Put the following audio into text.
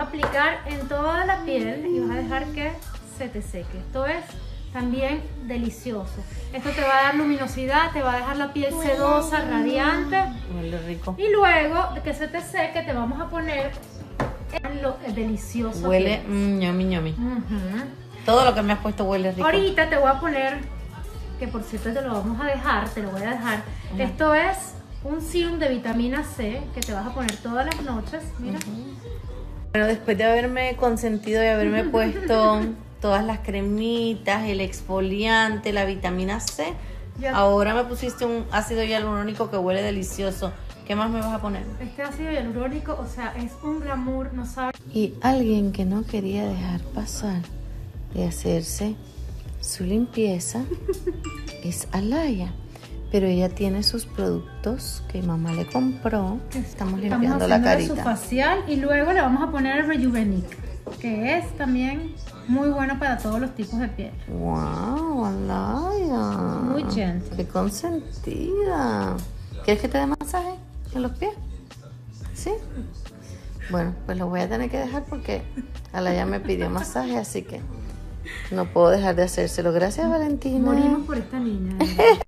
aplicar en toda la piel y vas a dejar que se te seque. Esto es también delicioso. Esto te va a dar luminosidad, te va a dejar la piel sedosa, radiante. Huele rico. Y luego de que se te seque, te vamos a poner lo delicioso. Huele mm, ñomi ñomi. Todo lo que me has puesto huele rico. Ahorita te voy a poner, que por cierto te lo vamos a dejar, te lo voy a dejar. Esto es un serum de vitamina C que te vas a poner todas las noches. Mira. Bueno, después de haberme consentido y haberme puesto todas las cremitas, el exfoliante, la vitamina C, Ya. ahora me pusiste un ácido hialurónico que huele delicioso. ¿Qué más me vas a poner? Este ácido hialurónico, o sea, es un glamour, no sabes. Y alguien que no quería dejar pasar de hacerse su limpieza es Alaya. Pero ella tiene sus productos que mamá le compró. Estamos limpiando la haciéndole su carita. facial y luego le vamos a poner el Rejuvenic, que es también muy bueno para todos los tipos de piel. Wow, Alaya. Muy gentle. Qué consentida. ¿Quieres que te dé masaje en los pies? ¿Sí? Bueno, pues lo voy a tener que dejar porque Alaya me pidió masaje, así que no puedo dejar de hacérselo. Gracias, Valentina. Morimos por esta niña.